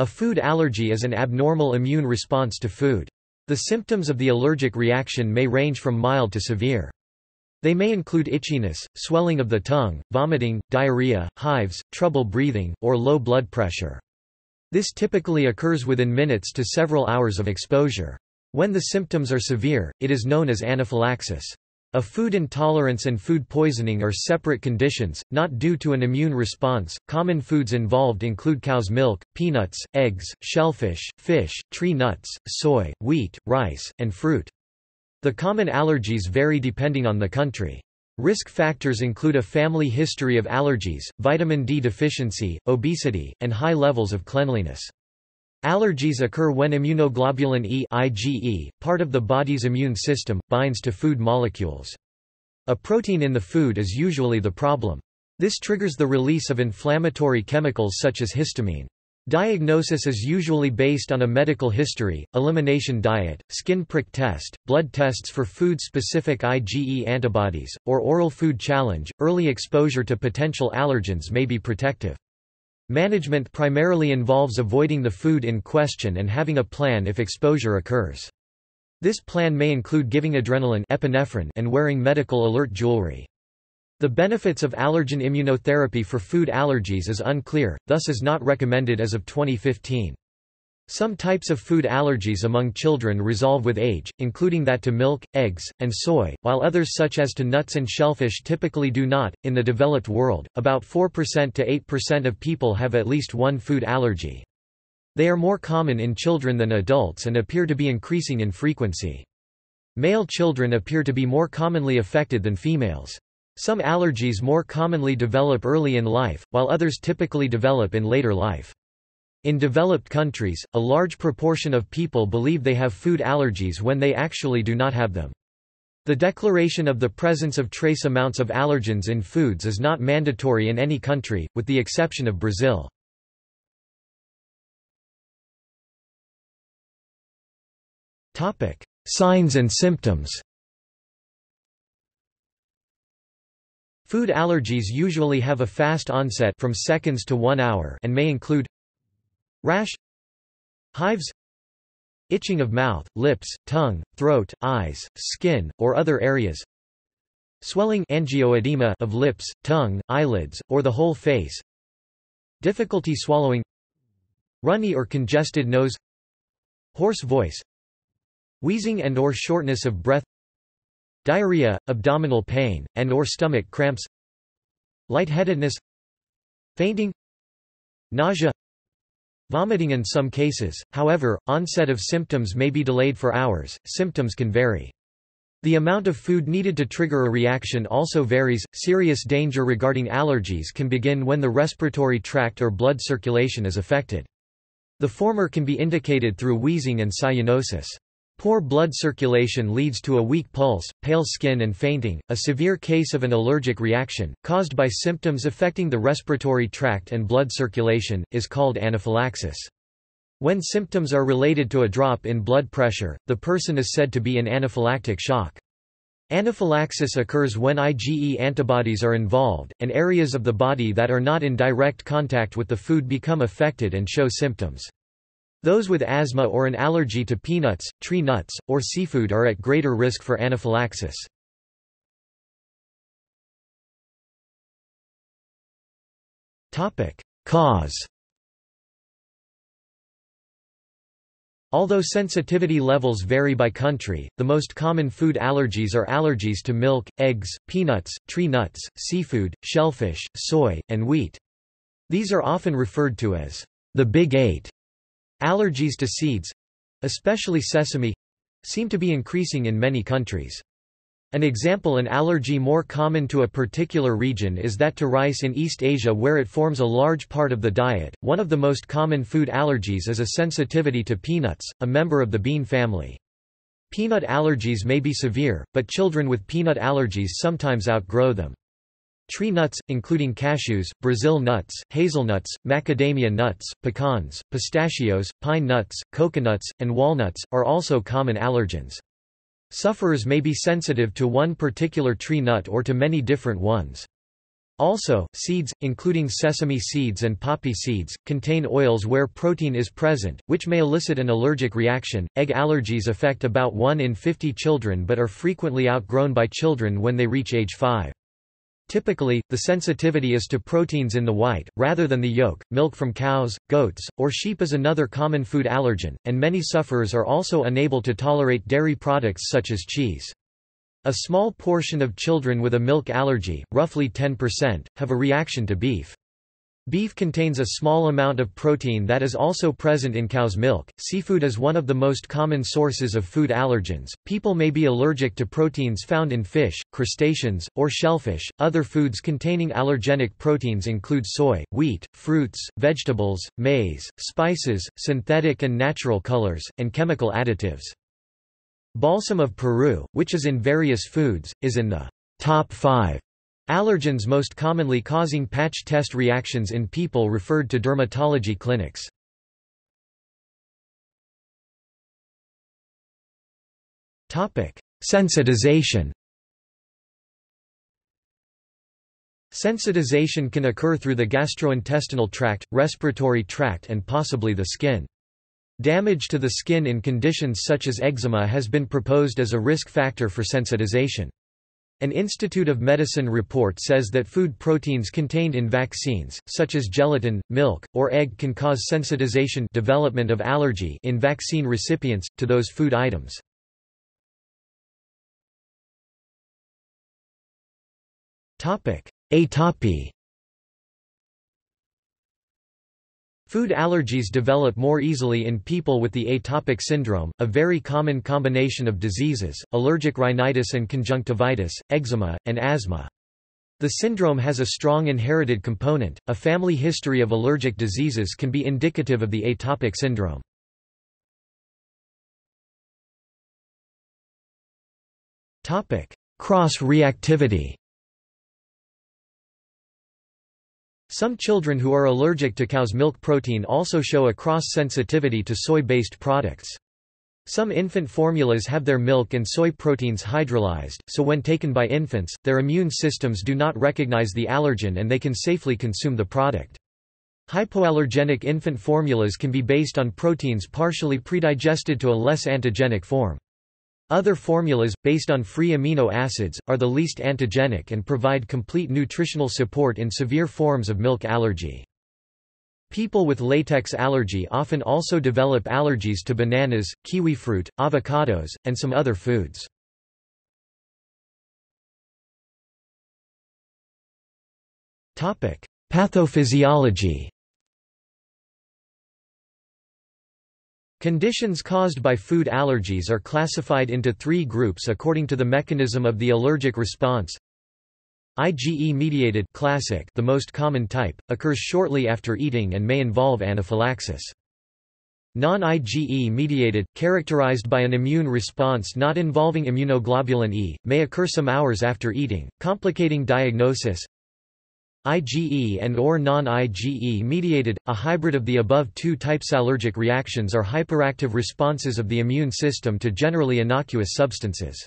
A food allergy is an abnormal immune response to food. The symptoms of the allergic reaction may range from mild to severe. They may include itchiness, swelling of the tongue, vomiting, diarrhea, hives, trouble breathing, or low blood pressure. This typically occurs within minutes to several hours of exposure. When the symptoms are severe, it is known as anaphylaxis. A food intolerance and food poisoning are separate conditions, not due to an immune response. Common foods involved include cow's milk, peanuts, eggs, shellfish, fish, tree nuts, soy, wheat, rice, and fruit. The common allergies vary depending on the country. Risk factors include a family history of allergies, vitamin D deficiency, obesity, and high levels of cleanliness. Allergies occur when immunoglobulin E IgE, part of the body's immune system, binds to food molecules. A protein in the food is usually the problem. This triggers the release of inflammatory chemicals such as histamine. Diagnosis is usually based on a medical history, elimination diet, skin prick test, blood tests for food-specific IgE antibodies, or oral food challenge. Early exposure to potential allergens may be protective. Management primarily involves avoiding the food in question and having a plan if exposure occurs. This plan may include giving adrenaline epinephrine and wearing medical alert jewelry. The benefits of allergen immunotherapy for food allergies is unclear, thus is not recommended as of 2015. Some types of food allergies among children resolve with age, including that to milk, eggs, and soy, while others such as to nuts and shellfish typically do not. In the developed world, about 4% to 8% of people have at least one food allergy. They are more common in children than adults and appear to be increasing in frequency. Male children appear to be more commonly affected than females. Some allergies more commonly develop early in life, while others typically develop in later life. In developed countries, a large proportion of people believe they have food allergies when they actually do not have them. The declaration of the presence of trace amounts of allergens in foods is not mandatory in any country, with the exception of Brazil. Signs and symptoms Food allergies usually have a fast onset from seconds to one hour and may include Rash Hives Itching of mouth, lips, tongue, throat, eyes, skin, or other areas Swelling angioedema of lips, tongue, eyelids, or the whole face Difficulty swallowing Runny or congested nose Hoarse voice Wheezing and or shortness of breath Diarrhea, abdominal pain, and or stomach cramps Lightheadedness Fainting Nausea Vomiting in some cases, however, onset of symptoms may be delayed for hours, symptoms can vary. The amount of food needed to trigger a reaction also varies. Serious danger regarding allergies can begin when the respiratory tract or blood circulation is affected. The former can be indicated through wheezing and cyanosis. Poor blood circulation leads to a weak pulse, pale skin and fainting. A severe case of an allergic reaction, caused by symptoms affecting the respiratory tract and blood circulation, is called anaphylaxis. When symptoms are related to a drop in blood pressure, the person is said to be in anaphylactic shock. Anaphylaxis occurs when IgE antibodies are involved, and areas of the body that are not in direct contact with the food become affected and show symptoms. Those with asthma or an allergy to peanuts, tree nuts, or seafood are at greater risk for anaphylaxis. Cause Although sensitivity levels vary by country, the most common food allergies are allergies to milk, eggs, peanuts, tree nuts, seafood, shellfish, soy, and wheat. These are often referred to as the Big Eight. Allergies to seeds—especially sesame—seem to be increasing in many countries. An example an allergy more common to a particular region is that to rice in East Asia where it forms a large part of the diet. One of the most common food allergies is a sensitivity to peanuts, a member of the bean family. Peanut allergies may be severe, but children with peanut allergies sometimes outgrow them. Tree nuts, including cashews, Brazil nuts, hazelnuts, macadamia nuts, pecans, pistachios, pine nuts, coconuts, and walnuts, are also common allergens. Sufferers may be sensitive to one particular tree nut or to many different ones. Also, seeds, including sesame seeds and poppy seeds, contain oils where protein is present, which may elicit an allergic reaction. Egg allergies affect about 1 in 50 children but are frequently outgrown by children when they reach age 5. Typically, the sensitivity is to proteins in the white, rather than the yolk. Milk from cows, goats, or sheep is another common food allergen, and many sufferers are also unable to tolerate dairy products such as cheese. A small portion of children with a milk allergy, roughly 10%, have a reaction to beef. Beef contains a small amount of protein that is also present in cow's milk. Seafood is one of the most common sources of food allergens. People may be allergic to proteins found in fish, crustaceans, or shellfish. Other foods containing allergenic proteins include soy, wheat, fruits, vegetables, maize, spices, synthetic and natural colors, and chemical additives. Balsam of Peru, which is in various foods, is in the top 5 Allergens most commonly causing patch test reactions in people referred to dermatology clinics. Sensitization Sensitization can occur through the gastrointestinal tract, respiratory tract and possibly the skin. Damage to the skin in conditions such as eczema has been proposed as a risk factor for sensitization. An Institute of Medicine report says that food proteins contained in vaccines, such as gelatin, milk, or egg can cause sensitization development of allergy in vaccine recipients, to those food items. Atopy Food allergies develop more easily in people with the atopic syndrome, a very common combination of diseases, allergic rhinitis and conjunctivitis, eczema, and asthma. The syndrome has a strong inherited component. A family history of allergic diseases can be indicative of the atopic syndrome. Topic: Cross-reactivity. Some children who are allergic to cow's milk protein also show a cross-sensitivity to soy-based products. Some infant formulas have their milk and soy proteins hydrolyzed, so when taken by infants, their immune systems do not recognize the allergen and they can safely consume the product. Hypoallergenic infant formulas can be based on proteins partially predigested to a less antigenic form. Other formulas, based on free amino acids, are the least antigenic and provide complete nutritional support in severe forms of milk allergy. People with latex allergy often also develop allergies to bananas, kiwi fruit, avocados, and some other foods. Pathophysiology Conditions caused by food allergies are classified into three groups according to the mechanism of the allergic response. IgE-mediated classic, the most common type, occurs shortly after eating and may involve anaphylaxis. Non-IgE-mediated, characterized by an immune response not involving immunoglobulin E, may occur some hours after eating, complicating diagnosis. IgE and or non-IgE mediated, a hybrid of the above two types allergic reactions are hyperactive responses of the immune system to generally innocuous substances.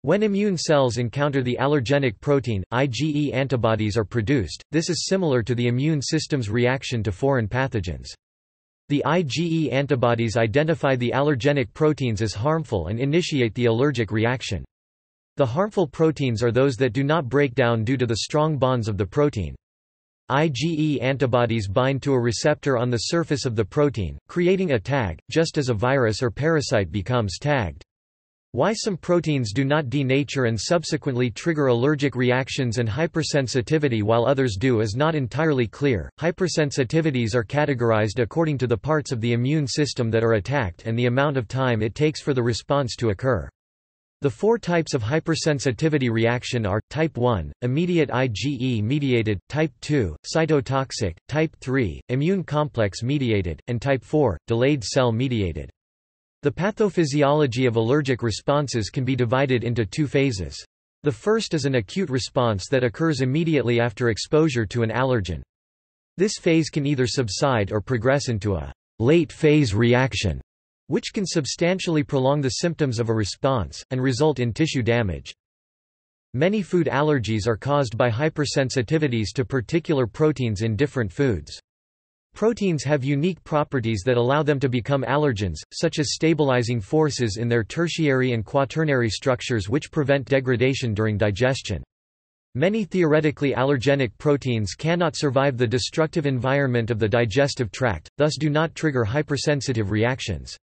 When immune cells encounter the allergenic protein, IgE antibodies are produced, this is similar to the immune system's reaction to foreign pathogens. The IgE antibodies identify the allergenic proteins as harmful and initiate the allergic reaction. The harmful proteins are those that do not break down due to the strong bonds of the protein. IgE antibodies bind to a receptor on the surface of the protein, creating a tag, just as a virus or parasite becomes tagged. Why some proteins do not denature and subsequently trigger allergic reactions and hypersensitivity while others do is not entirely clear. Hypersensitivities are categorized according to the parts of the immune system that are attacked and the amount of time it takes for the response to occur. The four types of hypersensitivity reaction are, type 1, immediate IgE-mediated, type 2, cytotoxic, type 3, immune complex-mediated, and type 4, delayed cell-mediated. The pathophysiology of allergic responses can be divided into two phases. The first is an acute response that occurs immediately after exposure to an allergen. This phase can either subside or progress into a late-phase reaction which can substantially prolong the symptoms of a response, and result in tissue damage. Many food allergies are caused by hypersensitivities to particular proteins in different foods. Proteins have unique properties that allow them to become allergens, such as stabilizing forces in their tertiary and quaternary structures which prevent degradation during digestion. Many theoretically allergenic proteins cannot survive the destructive environment of the digestive tract, thus do not trigger hypersensitive reactions.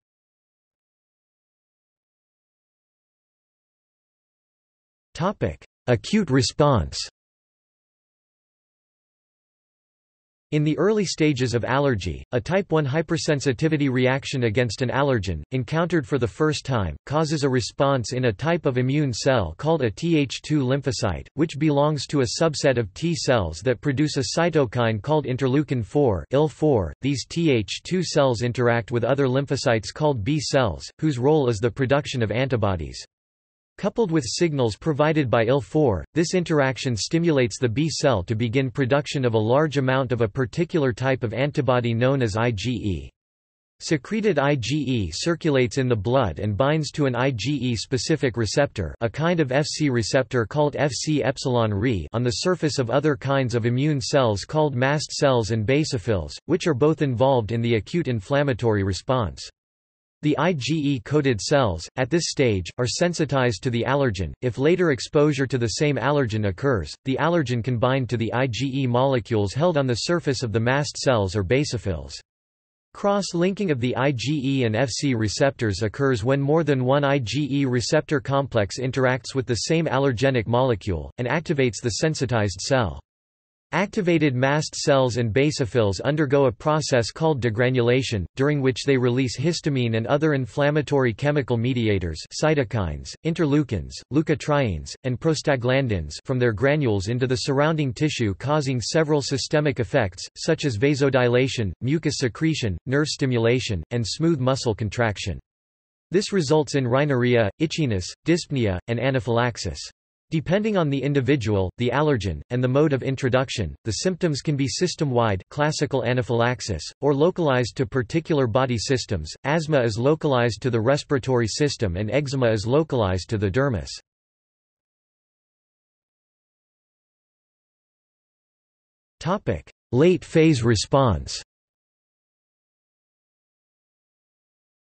Acute response In the early stages of allergy, a type 1 hypersensitivity reaction against an allergen, encountered for the first time, causes a response in a type of immune cell called a Th2 lymphocyte, which belongs to a subset of T cells that produce a cytokine called interleukin-4 IL-4. .These Th2 cells interact with other lymphocytes called B cells, whose role is the production of antibodies. Coupled with signals provided by IL-4, this interaction stimulates the B cell to begin production of a large amount of a particular type of antibody known as IgE. Secreted IgE circulates in the blood and binds to an IgE-specific receptor a kind of Fc receptor called Fc epsilon Re on the surface of other kinds of immune cells called mast cells and basophils, which are both involved in the acute inflammatory response. The IgE-coated cells, at this stage, are sensitized to the allergen. If later exposure to the same allergen occurs, the allergen can bind to the IgE molecules held on the surface of the mast cells or basophils. Cross-linking of the IgE and Fc receptors occurs when more than one IgE receptor complex interacts with the same allergenic molecule, and activates the sensitized cell. Activated mast cells and basophils undergo a process called degranulation, during which they release histamine and other inflammatory chemical mediators cytokines, interleukins, leukotrienes, and prostaglandins from their granules into the surrounding tissue causing several systemic effects, such as vasodilation, mucus secretion, nerve stimulation, and smooth muscle contraction. This results in rhinorrhea, itchiness, dyspnea, and anaphylaxis. Depending on the individual, the allergen, and the mode of introduction, the symptoms can be system-wide classical anaphylaxis, or localized to particular body systems. Asthma is localized to the respiratory system and eczema is localized to the dermis. Late phase response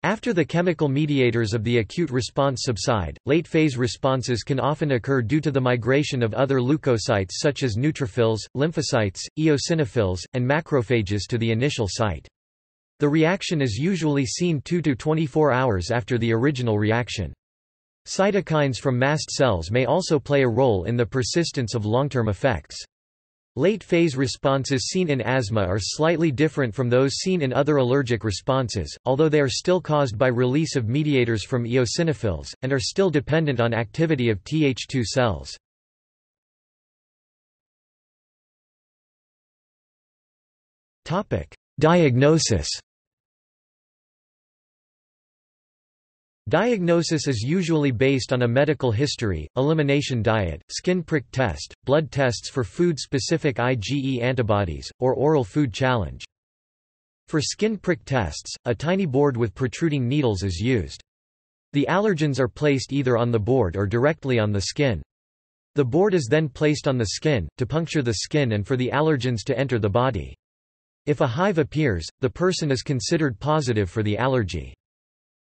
After the chemical mediators of the acute response subside, late-phase responses can often occur due to the migration of other leukocytes such as neutrophils, lymphocytes, eosinophils, and macrophages to the initial site. The reaction is usually seen 2 to 24 hours after the original reaction. Cytokines from mast cells may also play a role in the persistence of long-term effects. Late-phase responses seen in asthma are slightly different from those seen in other allergic responses, although they are still caused by release of mediators from eosinophils, and are still dependent on activity of Th2 cells. Diagnosis Diagnosis is usually based on a medical history, elimination diet, skin prick test, blood tests for food-specific IgE antibodies, or oral food challenge. For skin prick tests, a tiny board with protruding needles is used. The allergens are placed either on the board or directly on the skin. The board is then placed on the skin, to puncture the skin and for the allergens to enter the body. If a hive appears, the person is considered positive for the allergy.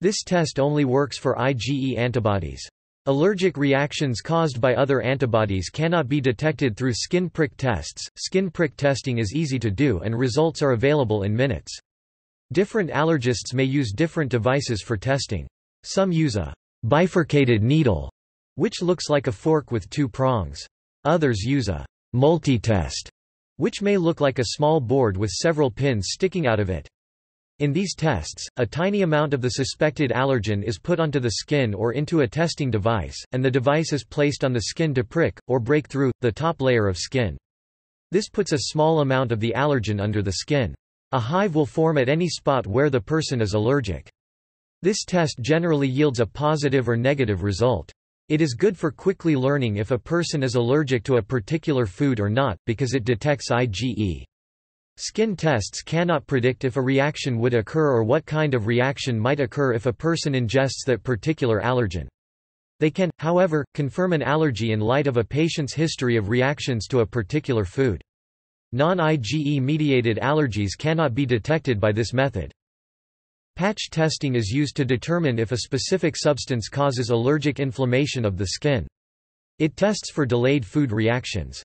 This test only works for IgE antibodies. Allergic reactions caused by other antibodies cannot be detected through skin prick tests. Skin prick testing is easy to do and results are available in minutes. Different allergists may use different devices for testing. Some use a bifurcated needle, which looks like a fork with two prongs. Others use a multi-test, which may look like a small board with several pins sticking out of it. In these tests, a tiny amount of the suspected allergen is put onto the skin or into a testing device, and the device is placed on the skin to prick, or break through, the top layer of skin. This puts a small amount of the allergen under the skin. A hive will form at any spot where the person is allergic. This test generally yields a positive or negative result. It is good for quickly learning if a person is allergic to a particular food or not, because it detects IgE. Skin tests cannot predict if a reaction would occur or what kind of reaction might occur if a person ingests that particular allergen. They can, however, confirm an allergy in light of a patient's history of reactions to a particular food. Non-IgE-mediated allergies cannot be detected by this method. Patch testing is used to determine if a specific substance causes allergic inflammation of the skin. It tests for delayed food reactions.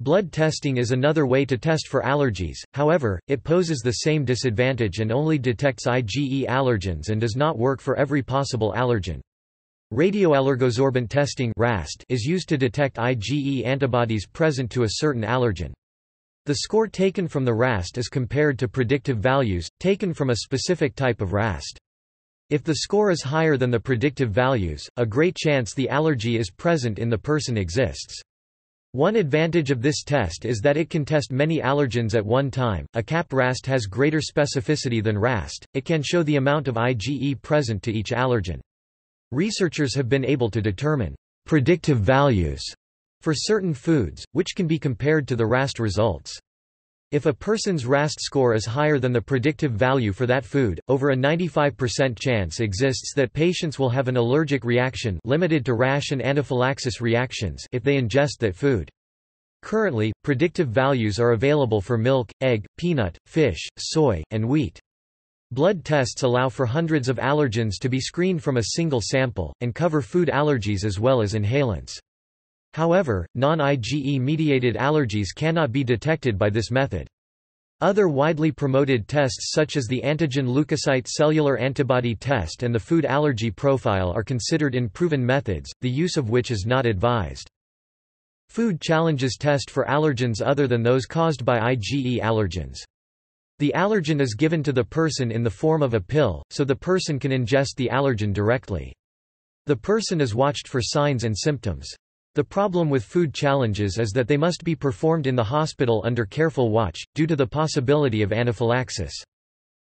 Blood testing is another way to test for allergies, however, it poses the same disadvantage and only detects IgE allergens and does not work for every possible allergen. Radioallergosorbent testing is used to detect IgE antibodies present to a certain allergen. The score taken from the RAST is compared to predictive values, taken from a specific type of RAST. If the score is higher than the predictive values, a great chance the allergy is present in the person exists. One advantage of this test is that it can test many allergens at one time. A CAP RAST has greater specificity than RAST, it can show the amount of IgE present to each allergen. Researchers have been able to determine predictive values for certain foods, which can be compared to the RAST results. If a person's RAST score is higher than the predictive value for that food, over a 95% chance exists that patients will have an allergic reaction limited to rash and anaphylaxis reactions if they ingest that food. Currently, predictive values are available for milk, egg, peanut, fish, soy, and wheat. Blood tests allow for hundreds of allergens to be screened from a single sample, and cover food allergies as well as inhalants. However, non-IgE-mediated allergies cannot be detected by this method. Other widely promoted tests such as the antigen leukocyte cellular antibody test and the food allergy profile are considered unproven methods, the use of which is not advised. Food challenges test for allergens other than those caused by IgE allergens. The allergen is given to the person in the form of a pill, so the person can ingest the allergen directly. The person is watched for signs and symptoms. The problem with food challenges is that they must be performed in the hospital under careful watch, due to the possibility of anaphylaxis.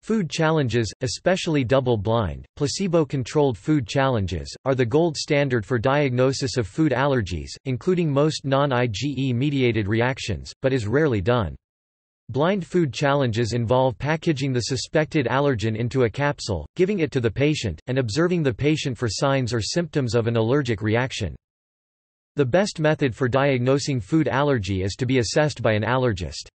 Food challenges, especially double-blind, placebo-controlled food challenges, are the gold standard for diagnosis of food allergies, including most non-IgE-mediated reactions, but is rarely done. Blind food challenges involve packaging the suspected allergen into a capsule, giving it to the patient, and observing the patient for signs or symptoms of an allergic reaction. The best method for diagnosing food allergy is to be assessed by an allergist.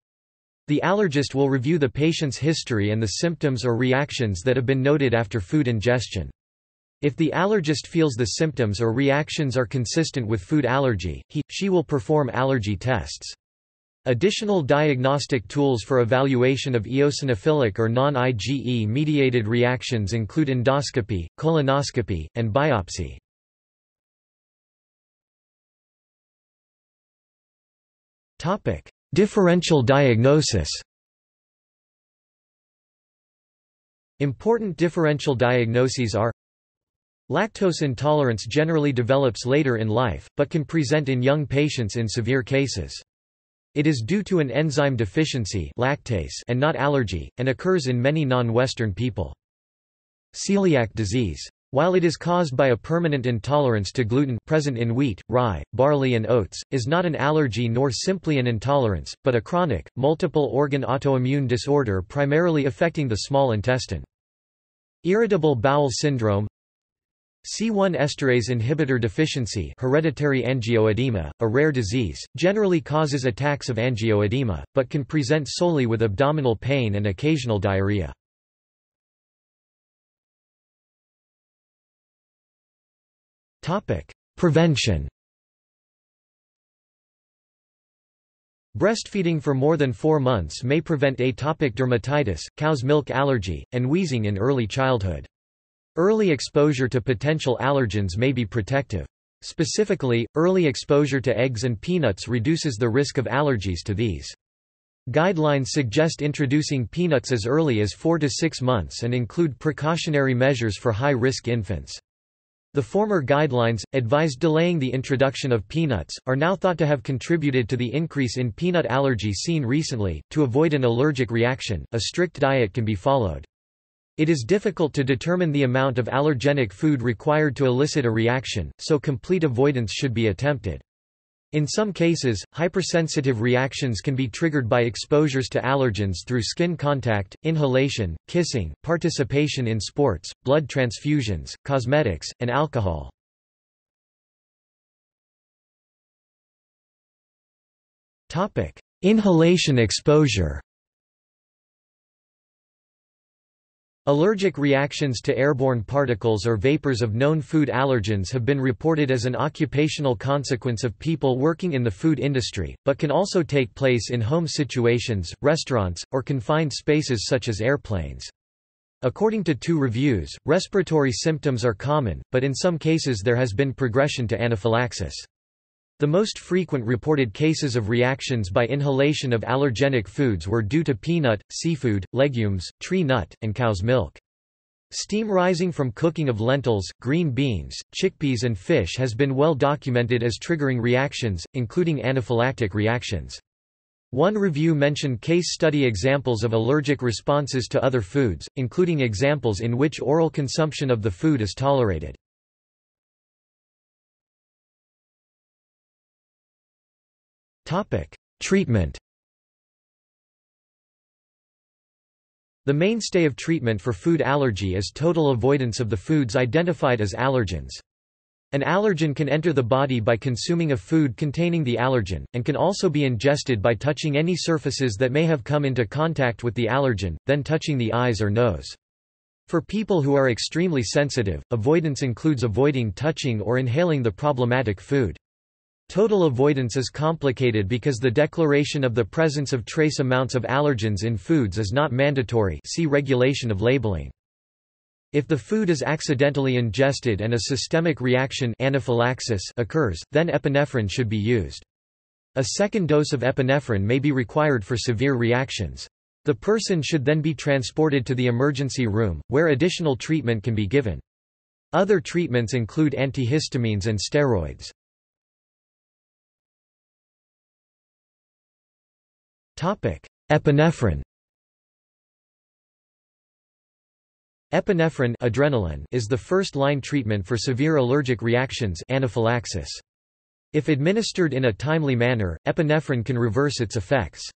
The allergist will review the patient's history and the symptoms or reactions that have been noted after food ingestion. If the allergist feels the symptoms or reactions are consistent with food allergy, he, she will perform allergy tests. Additional diagnostic tools for evaluation of eosinophilic or non-IgE mediated reactions include endoscopy, colonoscopy, and biopsy. Differential diagnosis. Important differential diagnoses are Lactose intolerance generally develops later in life, but can present in young patients in severe cases. It is due to an enzyme deficiency lactase and not allergy, and occurs in many non-Western people. Celiac disease. While it is caused by a permanent intolerance to gluten present in wheat, rye, barley and oats, is not an allergy nor simply an intolerance, but a chronic, multiple organ autoimmune disorder primarily affecting the small intestine. Irritable bowel syndrome C1 esterase inhibitor deficiency hereditary angioedema, a rare disease, generally causes attacks of angioedema, but can present solely with abdominal pain and occasional diarrhea. Prevention Breastfeeding for more than four months may prevent atopic dermatitis, cow's milk allergy, and wheezing in early childhood. Early exposure to potential allergens may be protective. Specifically, early exposure to eggs and peanuts reduces the risk of allergies to these. Guidelines suggest introducing peanuts as early as 4 to 6 months and include precautionary measures for high-risk infants. The former guidelines, advised delaying the introduction of peanuts, are now thought to have contributed to the increase in peanut allergy seen recently. To avoid an allergic reaction, a strict diet can be followed. It is difficult to determine the amount of allergenic food required to elicit a reaction, so complete avoidance should be attempted. In some cases, hypersensitive reactions can be triggered by exposures to allergens through skin contact, inhalation, kissing, participation in sports, blood transfusions, cosmetics, and alcohol. Inhalation exposure Allergic reactions to airborne particles or vapors of known food allergens have been reported as an occupational consequence of people working in the food industry, but can also take place in home situations, restaurants, or confined spaces such as airplanes. According to two reviews, respiratory symptoms are common, but in some cases there has been progression to anaphylaxis. The most frequent reported cases of reactions by inhalation of allergenic foods were due to peanut, seafood, legumes, tree nut, and cow's milk. Steam rising from cooking of lentils, green beans, chickpeas and fish has been well documented as triggering reactions, including anaphylactic reactions. One review mentioned case study examples of allergic responses to other foods, including examples in which oral consumption of the food is tolerated. Treatment The mainstay of treatment for food allergy is total avoidance of the foods identified as allergens. An allergen can enter the body by consuming a food containing the allergen, and can also be ingested by touching any surfaces that may have come into contact with the allergen, then touching the eyes or nose. For people who are extremely sensitive, avoidance includes avoiding touching or inhaling the problematic food. Total avoidance is complicated because the declaration of the presence of trace amounts of allergens in foods is not mandatory see regulation of labeling. If the food is accidentally ingested and a systemic reaction anaphylaxis occurs, then epinephrine should be used. A second dose of epinephrine may be required for severe reactions. The person should then be transported to the emergency room, where additional treatment can be given. Other treatments include antihistamines and steroids. Epinephrine Epinephrine adrenaline is the first-line treatment for severe allergic reactions anaphylaxis. If administered in a timely manner, epinephrine can reverse its effects.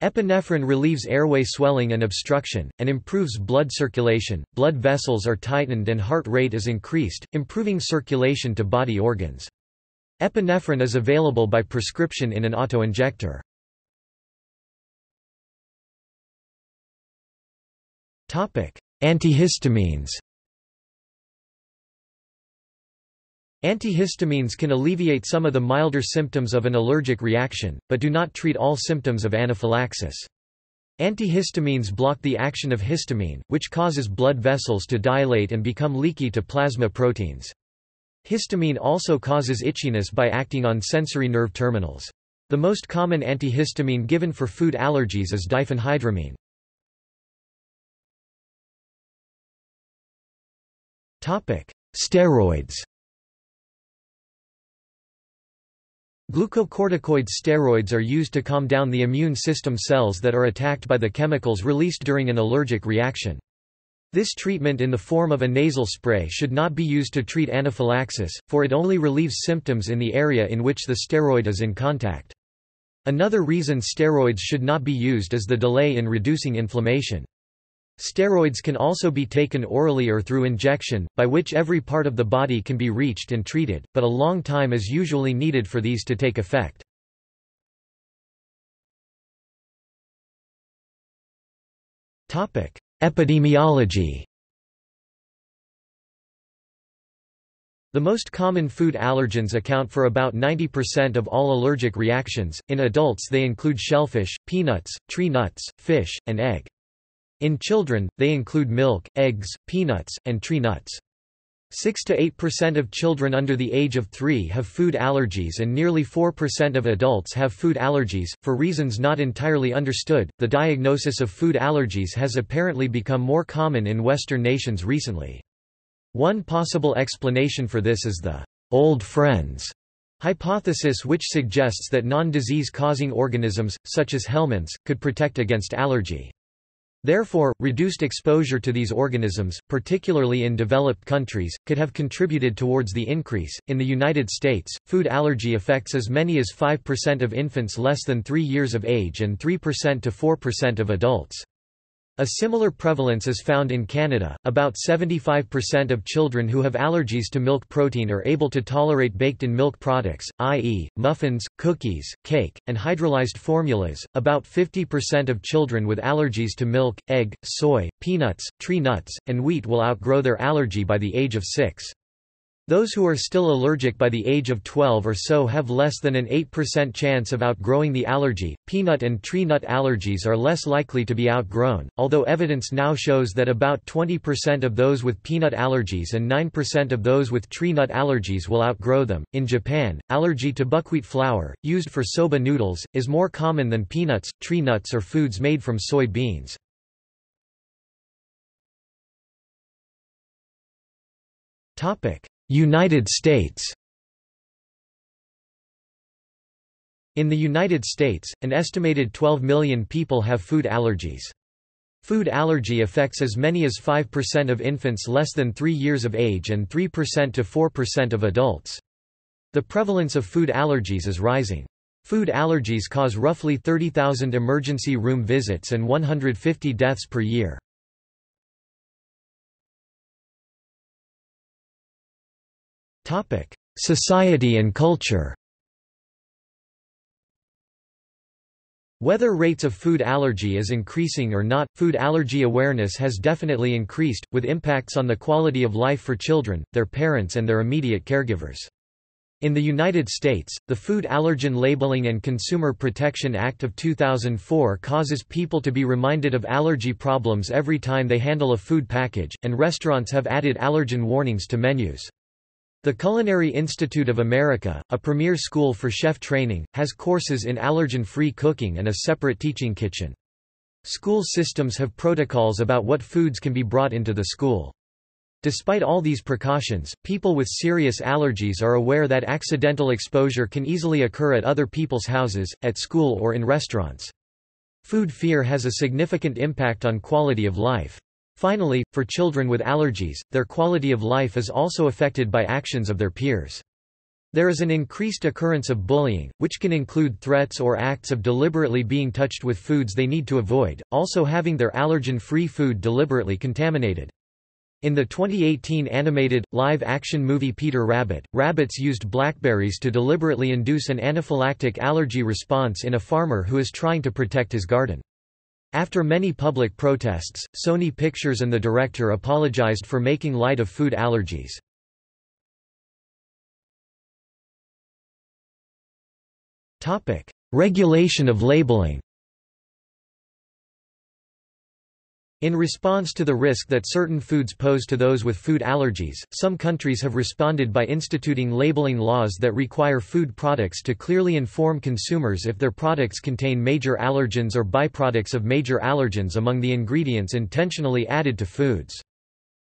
Epinephrine relieves airway swelling and obstruction, and improves blood circulation, blood vessels are tightened and heart rate is increased, improving circulation to body organs. Epinephrine is available by prescription in an autoinjector. Antihistamines Antihistamines can alleviate some of the milder symptoms of an allergic reaction, but do not treat all symptoms of anaphylaxis. Antihistamines block the action of histamine, which causes blood vessels to dilate and become leaky to plasma proteins. Histamine also causes itchiness by acting on sensory nerve terminals. The most common antihistamine given for food allergies is diphenhydramine. Steroids Glucocorticoid steroids are used to calm down the immune system cells that are attacked by the chemicals released during an allergic reaction. This treatment in the form of a nasal spray should not be used to treat anaphylaxis, for it only relieves symptoms in the area in which the steroid is in contact. Another reason steroids should not be used is the delay in reducing inflammation. Steroids can also be taken orally or through injection, by which every part of the body can be reached and treated, but a long time is usually needed for these to take effect. Epidemiology The most common food allergens account for about 90% of all allergic reactions. In adults, they include shellfish, peanuts, tree nuts, fish, and egg. In children, they include milk, eggs, peanuts, and tree nuts. 6 to 8% of children under the age of 3 have food allergies and nearly 4% of adults have food allergies. For reasons not entirely understood, the diagnosis of food allergies has apparently become more common in Western nations recently. One possible explanation for this is the old friends hypothesis which suggests that non-disease causing organisms, such as helminths, could protect against allergy. Therefore, reduced exposure to these organisms, particularly in developed countries, could have contributed towards the increase. In the United States, food allergy affects as many as 5% of infants less than 3 years of age and 3% to 4% of adults. A similar prevalence is found in Canada. About 75% of children who have allergies to milk protein are able to tolerate baked in milk products, i.e., muffins, cookies, cake, and hydrolyzed formulas. About 50% of children with allergies to milk, egg, soy, peanuts, tree nuts, and wheat will outgrow their allergy by the age of 6. Those who are still allergic by the age of 12 or so have less than an 8% chance of outgrowing the allergy. Peanut and tree nut allergies are less likely to be outgrown, although evidence now shows that about 20% of those with peanut allergies and 9% of those with tree nut allergies will outgrow them. In Japan, allergy to buckwheat flour, used for soba noodles, is more common than peanuts, tree nuts, or foods made from soy beans. Topic: United States In the United States, an estimated 12 million people have food allergies. Food allergy affects as many as 5% of infants less than 3 years of age and 3% to 4% of adults. The prevalence of food allergies is rising. Food allergies cause roughly 30,000 emergency room visits and 150 deaths per year. Society and culture Whether rates of food allergy is increasing or not, food allergy awareness has definitely increased, with impacts on the quality of life for children, their parents and their immediate caregivers. In the United States, the Food Allergen Labeling and Consumer Protection Act of 2004 causes people to be reminded of allergy problems every time they handle a food package, and restaurants have added allergen warnings to menus. The Culinary Institute of America, a premier school for chef training, has courses in allergen-free cooking and a separate teaching kitchen. School systems have protocols about what foods can be brought into the school. Despite all these precautions, people with serious allergies are aware that accidental exposure can easily occur at other people's houses, at school or in restaurants. Food fear has a significant impact on quality of life. Finally, for children with allergies, their quality of life is also affected by actions of their peers. There is an increased occurrence of bullying, which can include threats or acts of deliberately being touched with foods they need to avoid, also having their allergen-free food deliberately contaminated. In the 2018 animated, live-action movie Peter Rabbit, rabbits used blackberries to deliberately induce an anaphylactic allergy response in a farmer who is trying to protect his garden. After many public protests, Sony Pictures and the director apologized for making light of food allergies. Regulation of labeling In response to the risk that certain foods pose to those with food allergies, some countries have responded by instituting labeling laws that require food products to clearly inform consumers if their products contain major allergens or byproducts of major allergens among the ingredients intentionally added to foods.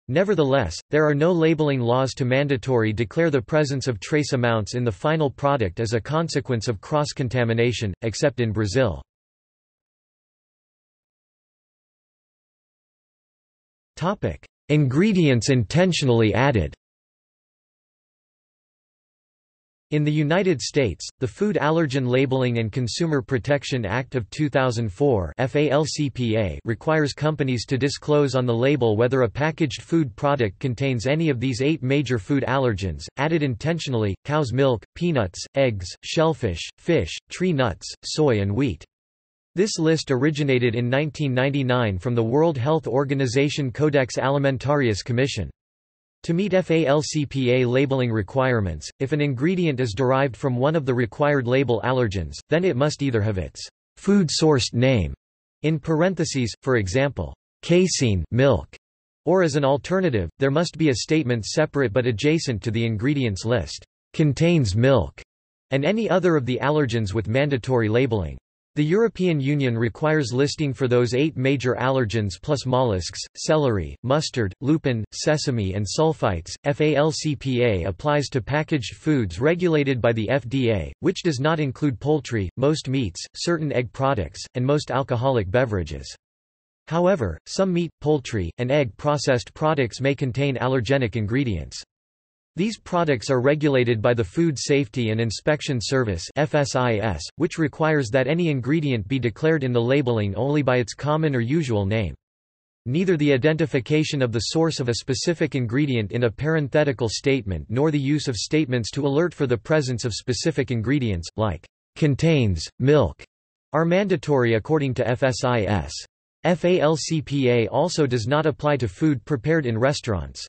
Nevertheless, there are no labeling laws to mandatory declare the presence of trace amounts in the final product as a consequence of cross-contamination, except in Brazil. Topic: Ingredients intentionally added. In the United States, the Food Allergen Labeling and Consumer Protection Act of 2004 FALCPA requires companies to disclose on the label whether a packaged food product contains any of these eight major food allergens, added intentionally, cow's milk, peanuts, eggs, shellfish, fish, tree nuts, soy and wheat. This list originated in 1999 from the World Health Organization Codex Alimentarius Commission. To meet FALCPA labeling requirements, if an ingredient is derived from one of the required label allergens, then it must either have its food-sourced name, in parentheses, for example, casein milk, or as an alternative, there must be a statement separate but adjacent to the ingredients list, contains milk, and any other of the allergens with mandatory labeling. The European Union requires listing for those eight major allergens plus mollusks, celery, mustard, lupin, sesame and sulfites. FALCPA applies to packaged foods regulated by the FDA, which does not include poultry, most meats, certain egg products, and most alcoholic beverages. However, some meat, poultry, and egg processed products may contain allergenic ingredients. These products are regulated by the Food Safety and Inspection Service FSIS, which requires that any ingredient be declared in the labeling only by its common or usual name. neither the identification of the source of a specific ingredient in a parenthetical statement nor the use of statements to alert for the presence of specific ingredients, like contains, milk, are mandatory according to FSIS. FALCPA also does not apply to food prepared in restaurants.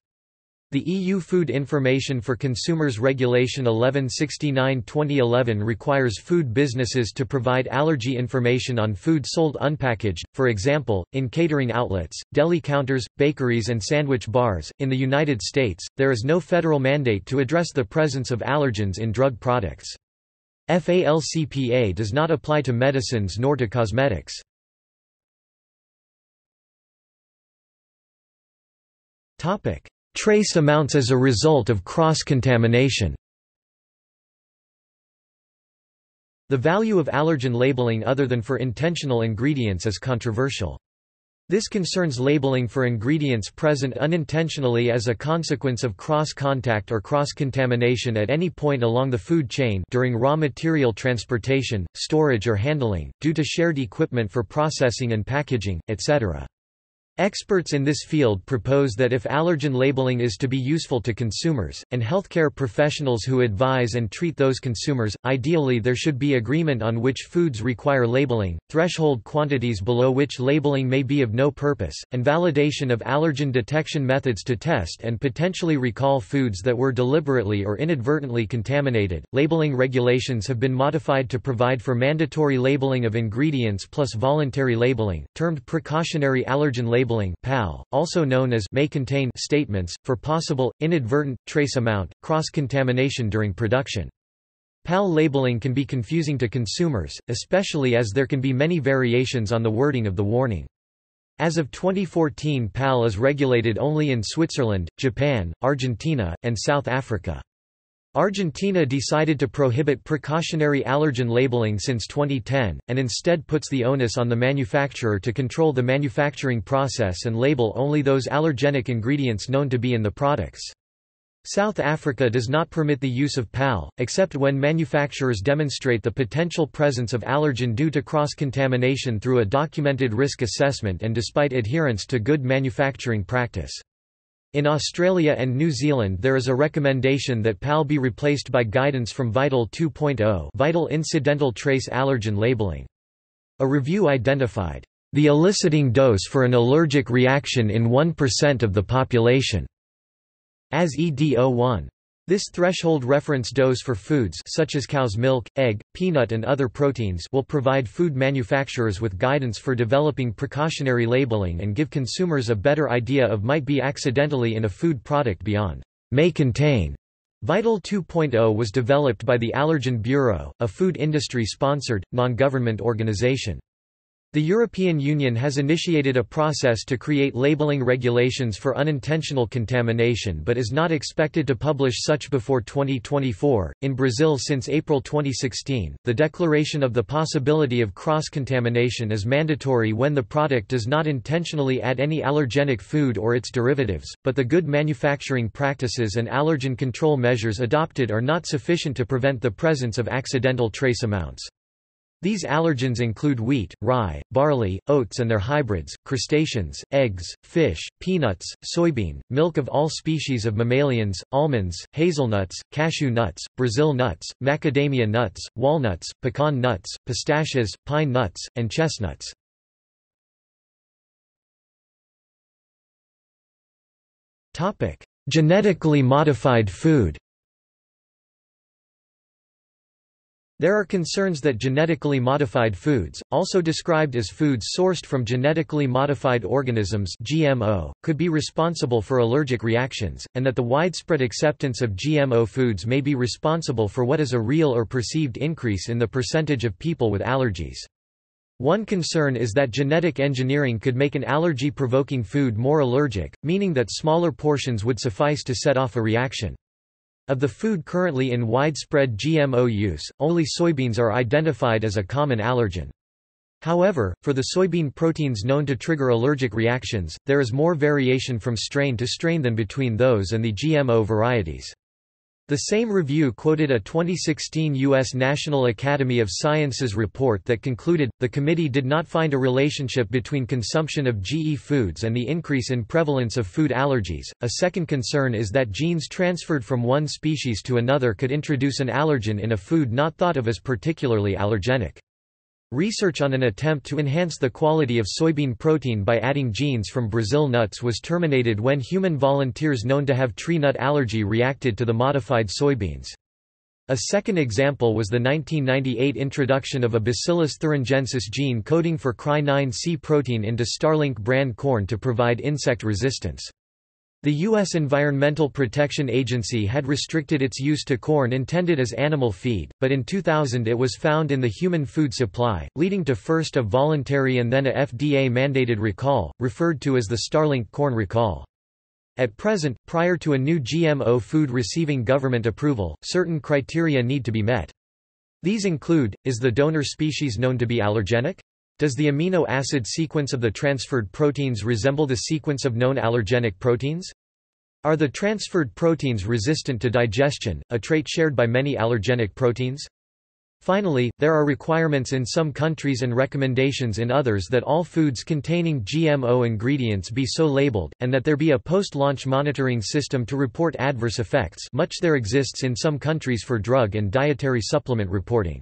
The EU Food Information for Consumers Regulation 1169-2011 requires food businesses to provide allergy information on food sold unpackaged, for example, in catering outlets, deli counters, bakeries and sandwich bars. In the United States, there is no federal mandate to address the presence of allergens in drug products. FALCPA does not apply to medicines nor to cosmetics. Topic: Trace amounts as a result of cross-contamination. The value of allergen labeling other than for intentional ingredients is controversial. This concerns labeling for ingredients present unintentionally as a consequence of cross-contact or cross-contamination at any point along the food chain during raw material transportation, storage or handling, due to shared equipment for processing and packaging, etc. Experts in this field propose that if allergen labeling is to be useful to consumers, and healthcare professionals who advise and treat those consumers, ideally there should be agreement on which foods require labeling, threshold quantities below which labeling may be of no purpose, and validation of allergen detection methods to test and potentially recall foods that were deliberately or inadvertently contaminated. Labeling regulations have been modified to provide for mandatory labeling of ingredients plus voluntary labeling, termed precautionary allergen labeling labeling PAL, also known as may contain statements, for possible, inadvertent, trace amount, cross-contamination during production. PAL labeling can be confusing to consumers, especially as there can be many variations on the wording of the warning. As of 2014 PAL is regulated only in Switzerland, Japan, Argentina, and South Africa. Argentina decided to prohibit precautionary allergen labeling since 2010, and instead puts the onus on the manufacturer to control the manufacturing process and label only those allergenic ingredients known to be in the products. South Africa does not permit the use of PAL, except when manufacturers demonstrate the potential presence of allergen due to cross-contamination through a documented risk assessment and despite adherence to good manufacturing practice. In Australia and New Zealand there is a recommendation that PAL be replaced by guidance from Vital 2.0 Vital Incidental Trace Allergen Labeling. A review identified, "...the eliciting dose for an allergic reaction in 1% of the population," as EDO1. This threshold reference dose for foods such as cow's milk, egg, peanut and other proteins will provide food manufacturers with guidance for developing precautionary labeling and give consumers a better idea of might be accidentally in a food product beyond may contain. Vital 2.0 was developed by the Allergen Bureau, a food industry-sponsored, non-government organization. The European Union has initiated a process to create labeling regulations for unintentional contamination but is not expected to publish such before 2024. In Brazil since April 2016, the declaration of the possibility of cross-contamination is mandatory when the product does not intentionally add any allergenic food or its derivatives, but the good manufacturing practices and allergen control measures adopted are not sufficient to prevent the presence of accidental trace amounts. These allergens include wheat, rye, barley, oats and their hybrids, crustaceans, eggs, fish, peanuts, soybean, milk of all species of mammalians, almonds, hazelnuts, cashew nuts, Brazil nuts, macadamia nuts, walnuts, pecan nuts, pistachios, pine nuts, and chestnuts. Genetically modified food There are concerns that genetically modified foods, also described as foods sourced from genetically modified organisms GMO, could be responsible for allergic reactions, and that the widespread acceptance of GMO foods may be responsible for what is a real or perceived increase in the percentage of people with allergies. One concern is that genetic engineering could make an allergy-provoking food more allergic, meaning that smaller portions would suffice to set off a reaction. Of the food currently in widespread GMO use, only soybeans are identified as a common allergen. However, for the soybean proteins known to trigger allergic reactions, there is more variation from strain to strain than between those and the GMO varieties. The same review quoted a 2016 U.S. National Academy of Sciences report that concluded, the committee did not find a relationship between consumption of GE foods and the increase in prevalence of food allergies. A second concern is that genes transferred from one species to another could introduce an allergen in a food not thought of as particularly allergenic. Research on an attempt to enhance the quality of soybean protein by adding genes from Brazil nuts was terminated when human volunteers known to have tree nut allergy reacted to the modified soybeans. A second example was the 1998 introduction of a Bacillus thuringiensis gene coding for Cry9C protein into Starlink brand corn to provide insect resistance. The U.S. Environmental Protection Agency had restricted its use to corn intended as animal feed, but in 2000 it was found in the human food supply, leading to first a voluntary and then a FDA-mandated recall, referred to as the Starlink corn recall. At present, prior to a new GMO food receiving government approval, certain criteria need to be met. These include, is the donor species known to be allergenic? Does the amino acid sequence of the transferred proteins resemble the sequence of known allergenic proteins? Are the transferred proteins resistant to digestion, a trait shared by many allergenic proteins? Finally, there are requirements in some countries and recommendations in others that all foods containing GMO ingredients be so labeled, and that there be a post-launch monitoring system to report adverse effects much there exists in some countries for drug and dietary supplement reporting.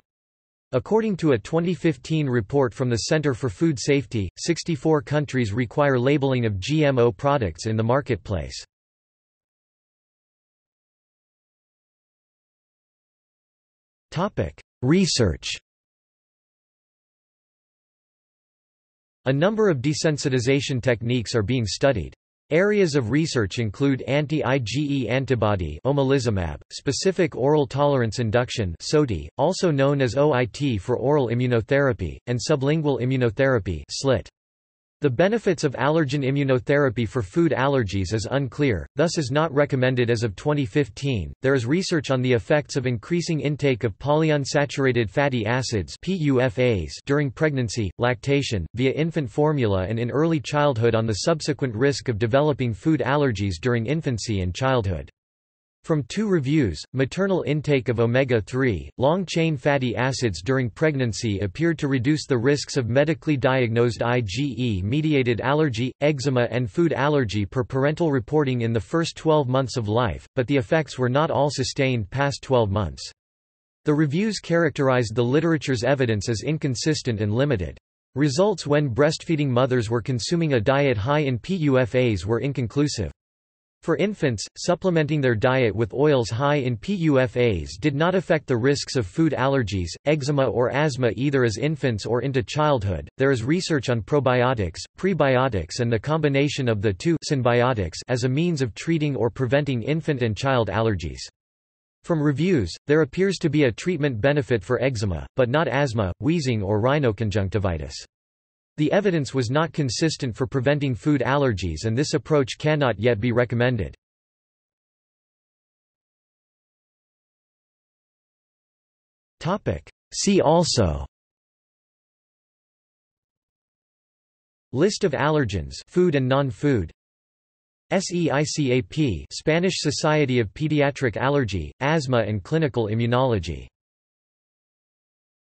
According to a 2015 report from the Center for Food Safety, 64 countries require labeling of GMO products in the marketplace. Research A number of desensitization techniques are being studied. Areas of research include anti-IgE antibody omalizumab, specific oral tolerance induction SOTI, also known as OIT for oral immunotherapy, and sublingual immunotherapy SLIT. The benefits of allergen immunotherapy for food allergies is unclear, thus is not recommended as of 2015. There is research on the effects of increasing intake of polyunsaturated fatty acids (PUFAs) during pregnancy, lactation, via infant formula and in early childhood on the subsequent risk of developing food allergies during infancy and childhood. From two reviews, maternal intake of omega-3, long-chain fatty acids during pregnancy appeared to reduce the risks of medically diagnosed IgE-mediated allergy, eczema and food allergy per parental reporting in the first 12 months of life, but the effects were not all sustained past 12 months. The reviews characterized the literature's evidence as inconsistent and limited. Results when breastfeeding mothers were consuming a diet high in PUFAs were inconclusive. For infants, supplementing their diet with oils high in PUFAs did not affect the risks of food allergies, eczema or asthma either as infants or into childhood. There is research on probiotics, prebiotics and the combination of the two synbiotics as a means of treating or preventing infant and child allergies. From reviews, there appears to be a treatment benefit for eczema, but not asthma, wheezing or rhinoconjunctivitis. The evidence was not consistent for preventing food allergies and this approach cannot yet be recommended. See also List of allergens food and non-food. SEICAP Spanish Society of Pediatric Allergy, Asthma and Clinical Immunology